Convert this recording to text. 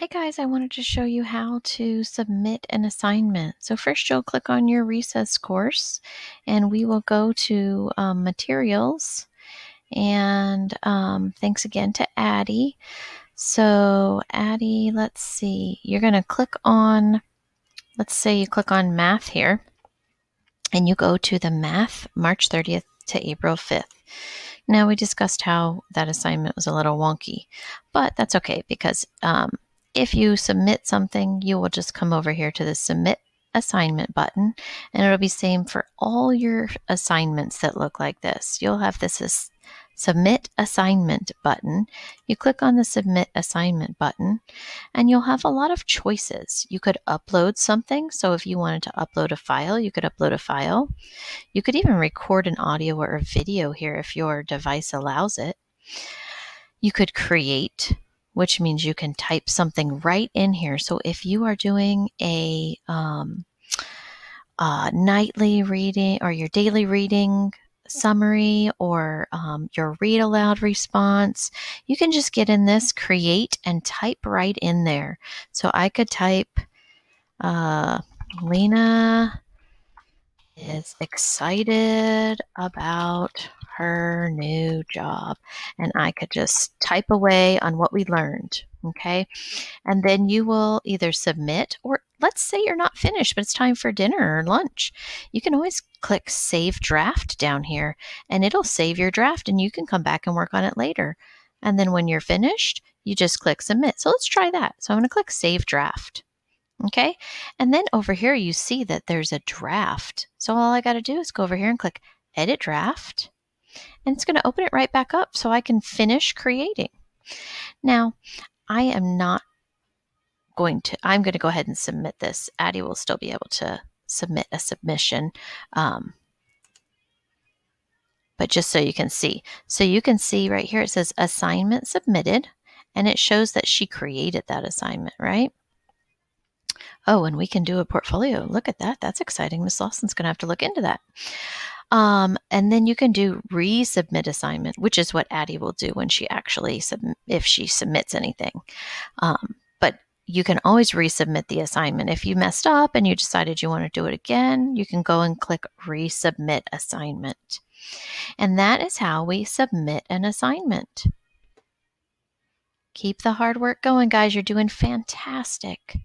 Hey guys, I wanted to show you how to submit an assignment. So first you'll click on your recess course and we will go to um, materials and um, thanks again to Addie. So Addie, let's see, you're going to click on, let's say you click on math here and you go to the math March 30th to April 5th. Now we discussed how that assignment was a little wonky, but that's okay because um, if you submit something, you will just come over here to the submit assignment button and it'll be same for all your assignments that look like this. You'll have this submit assignment button. You click on the submit assignment button and you'll have a lot of choices. You could upload something. So if you wanted to upload a file, you could upload a file. You could even record an audio or a video here if your device allows it. You could create which means you can type something right in here. So if you are doing a um, uh, nightly reading or your daily reading summary or um, your read aloud response, you can just get in this, create, and type right in there. So I could type, uh, Lena is excited about her new job. And I could just type away on what we learned. Okay. And then you will either submit or let's say you're not finished, but it's time for dinner or lunch. You can always click save draft down here and it'll save your draft and you can come back and work on it later. And then when you're finished, you just click submit. So let's try that. So I'm going to click save draft. Okay. And then over here, you see that there's a draft. So all I got to do is go over here and click edit draft and it's going to open it right back up so I can finish creating. Now, I am not going to, I'm going to go ahead and submit this. Addie will still be able to submit a submission. Um, but just so you can see. So you can see right here, it says assignment submitted, and it shows that she created that assignment, right? Oh, and we can do a portfolio. Look at that. That's exciting. Miss Lawson's going to have to look into that. Um, and then you can do resubmit assignment, which is what Addie will do when she actually sub- if she submits anything. Um, but you can always resubmit the assignment. If you messed up and you decided you want to do it again, you can go and click resubmit assignment. And that is how we submit an assignment. Keep the hard work going, guys. You're doing fantastic.